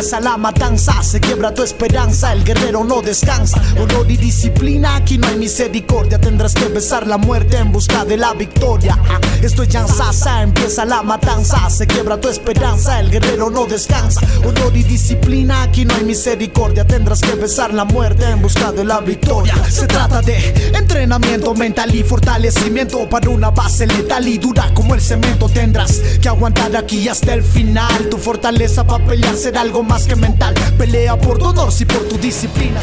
empieza la matanza, se quiebra tu esperanza, el guerrero no descansa. Honor y disciplina, aquí no hay misericordia, tendrás que besar la muerte en busca de la victoria. Esto es Yansasa, empieza la matanza, se quiebra tu esperanza, el guerrero no descansa. Honor y disciplina, aquí no hay misericordia, tendrás que besar la muerte en busca de la victoria. Se trata de entrenamiento mental y fortalecimiento para una base letal y dura como el cemento. Tendrás que aguantar aquí hasta el final. Tu fortaleza para pelear será algo más que mental. Pelea por tu honor y por tu disciplina.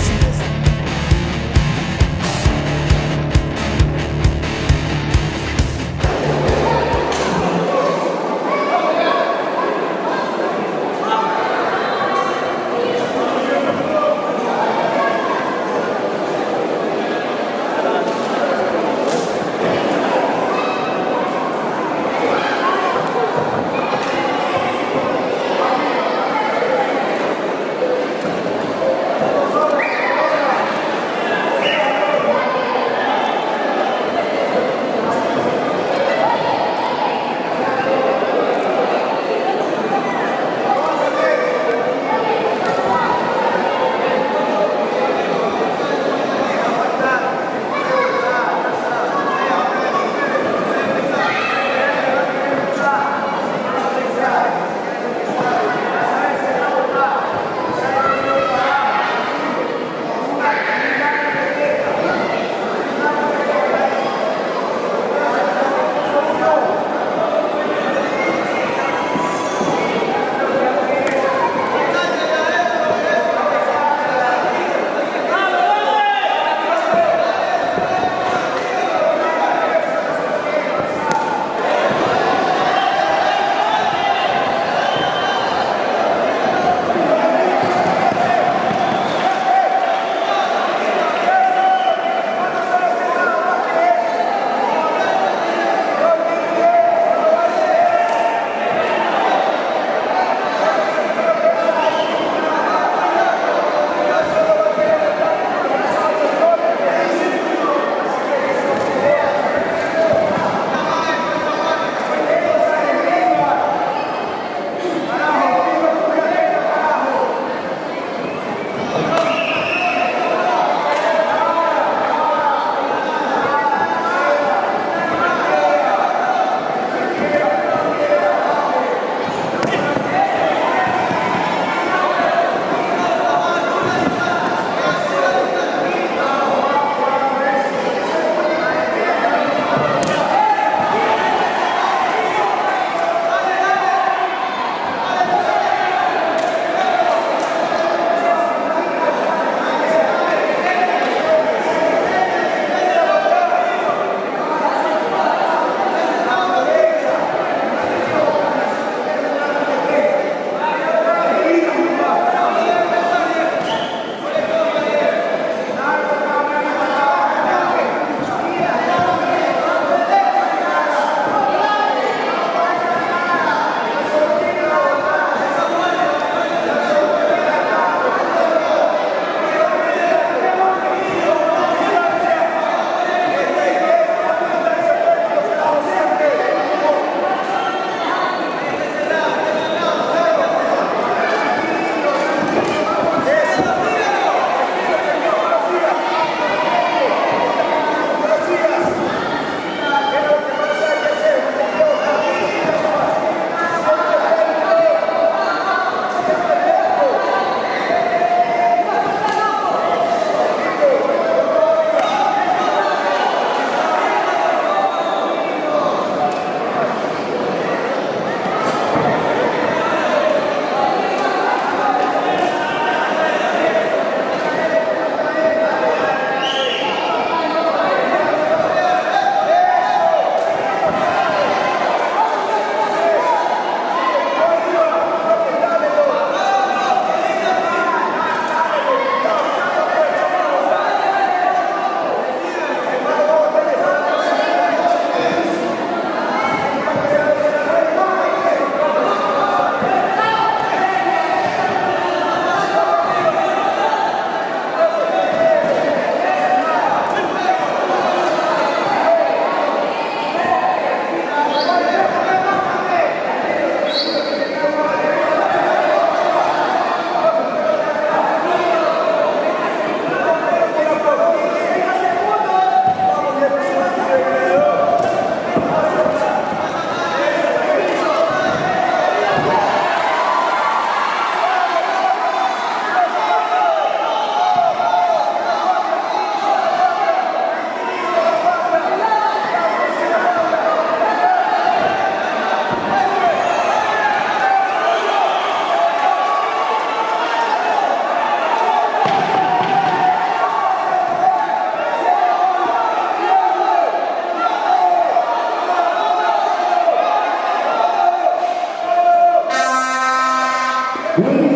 Win